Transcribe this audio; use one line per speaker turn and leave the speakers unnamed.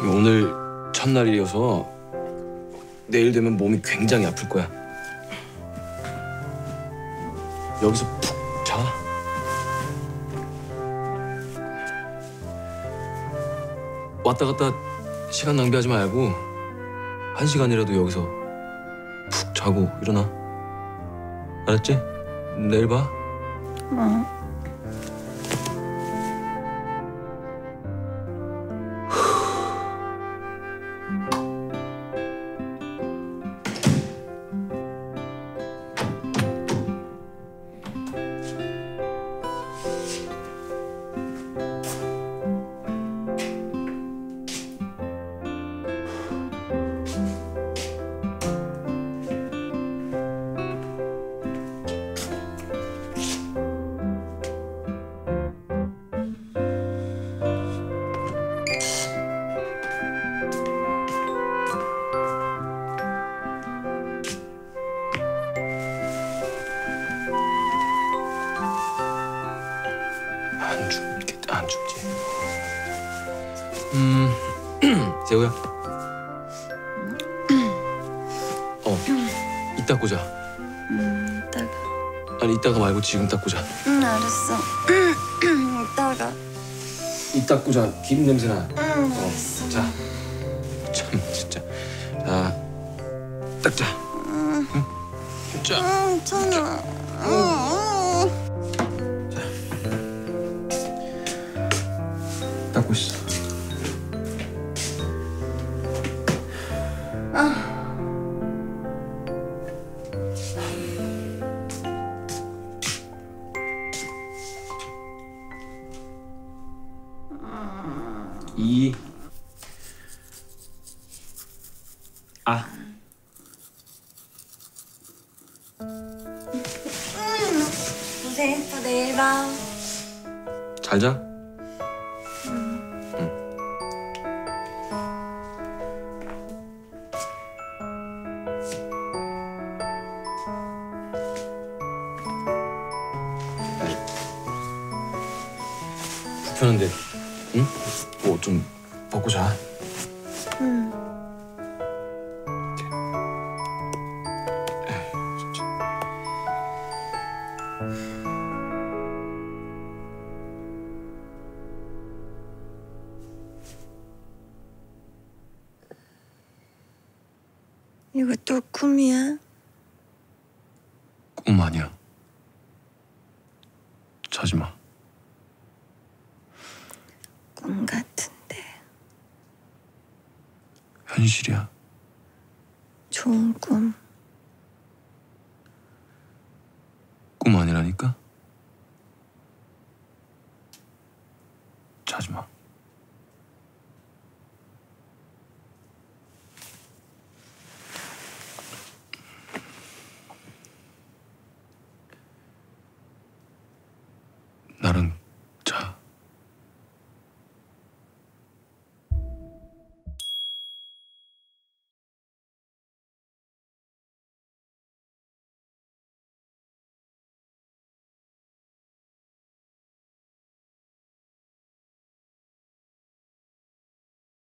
오늘 첫날이어서 내일 되면 몸이 굉장히 아플 거야. 여기서 푹 자. 왔다 갔다 시간 낭비하지 말고 한 시간이라도 여기서 푹 자고 일어나. 알았지? 내일 봐.
어.
안 죽겠, 안 죽지. 음, 재우야. 어, 이따 꽂아.
음, 이따가.
아니 이따가 말고 지금 딱 꽂아.
응, 알았어. 이따가.
이따 꽂아. 기름 냄새 나.
응, 알았어.
자, 참 진짜. 자, 딱 자. 응. 자.
응, 천아.
닦고 있어. 이, 아,
고생했어. 내일 봐.
잘 자. 불편한데, 응? 뭐 좀 벗고 자.
응.
진짜.
이거 또 꿈이야?
꿈 아니야. 자지 마.
꿈 같은데.
현실이야.
좋은 꿈.
꿈 아니라니까?